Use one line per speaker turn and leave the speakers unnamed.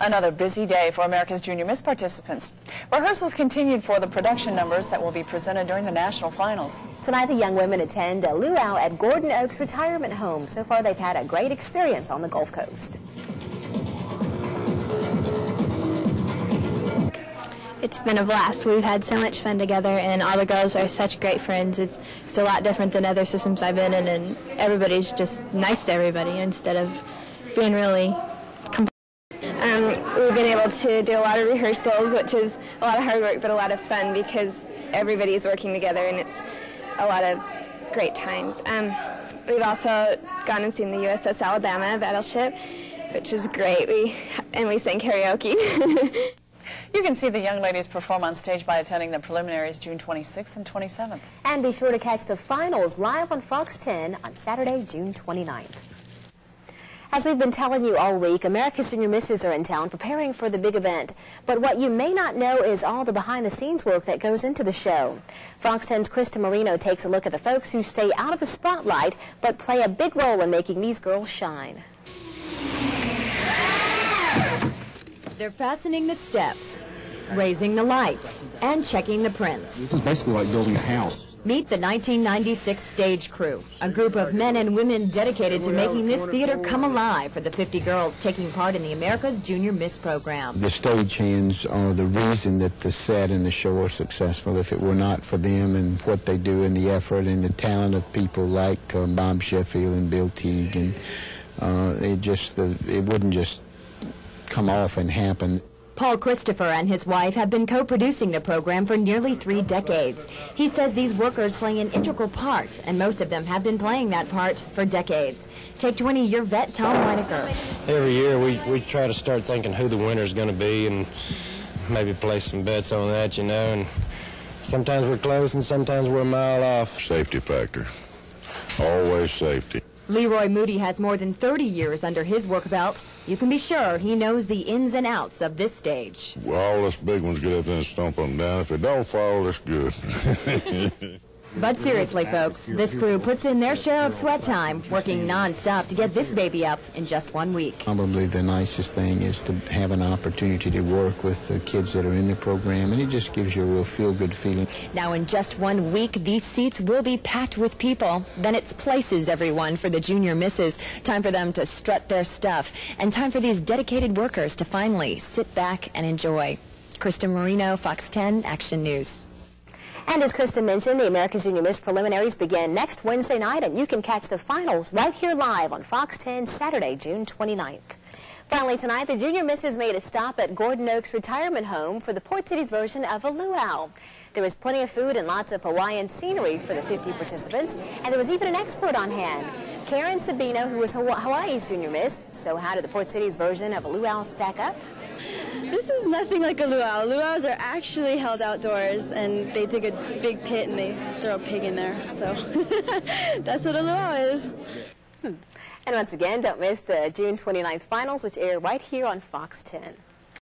Another busy day for America's Junior Miss participants. Rehearsals continued for the production numbers that will be presented during the national finals.
Tonight, the young women attend a luau at Gordon Oaks Retirement Home. So far, they've had a great experience on the Gulf Coast.
It's been a blast. We've had so much fun together, and all the girls are such great friends. It's it's a lot different than other systems I've been in, and everybody's just nice to everybody instead of being really
we've been able to do a lot of rehearsals, which is a lot of hard work, but a lot of fun because everybody's working together and it's a lot of great times. Um, we've also gone and seen the USS Alabama battleship, which is great. We and we sang karaoke.
You can see the young ladies perform on stage by attending the preliminaries June 26th and 27th.
And be sure to catch the finals live on Fox 10 on Saturday, June 29th. As we've been telling you all week, America's Junior Misses are in town preparing for the big event. But what you may not know is all the behind-the-scenes work that goes into the show. Fox 10's Krista Marino takes a look at the folks who stay out of the spotlight but play a big role in making these girls shine.
They're fastening the steps, raising the lights, and checking the prints.
This is basically like building a house.
Meet the 1996 stage crew, a group of men and women dedicated to making this theater come alive for the 50 girls taking part in the America's Junior Miss program.
The stagehands are the reason that the set and the show are successful. If it were not for them and what they do and the effort and the talent of people like uh, Bob Sheffield and Bill Teague, and uh, it just the, it wouldn't just come off and happen.
Paul Christopher and his wife have been co-producing the program for nearly three decades. He says these workers play an integral part, and most of them have been playing that part for decades. Take 20-year vet Tom Weinecker.
Every year we, we try to start thinking who the winner is going to be and maybe place some bets on that, you know, and sometimes we're close and sometimes we're a mile off.
Safety factor. Always safety.
Leroy Moody has more than 30 years under his work belt. You can be sure he knows the ins and outs of this stage.
Well, all us big ones get up there and stomp them down. If it don't fall, that's good.
But seriously, folks, this crew puts in their share of sweat time, working nonstop to get this baby up in just one week.
Probably the nicest thing is to have an opportunity to work with the kids that are in the program, and it just gives you a real feel-good feeling.
Now, in just one week, these seats will be packed with people. Then it's places, everyone, for the junior misses. Time for them to strut their stuff, and time for these dedicated workers to finally sit back and enjoy. Krista Marino, Fox 10 Action News.
And as Kristen mentioned, the America's Junior Miss preliminaries begin next Wednesday night, and you can catch the finals right here live on Fox 10 Saturday, June 29th. Finally tonight, the Junior Misses made a stop at Gordon Oaks Retirement Home for the Port City's version of a luau. There was plenty of food and lots of Hawaiian scenery for the 50 participants, and there was even an expert on hand, Karen Sabino, who was Hawaii's Junior Miss. So how did the Port City's version of a luau stack up?
This is nothing like a luau. Luau's are actually held outdoors, and they dig a big pit and they throw a pig in there. So that's what a luau is.
Hmm. And once again, don't miss the June 29th finals, which air right here on Fox 10.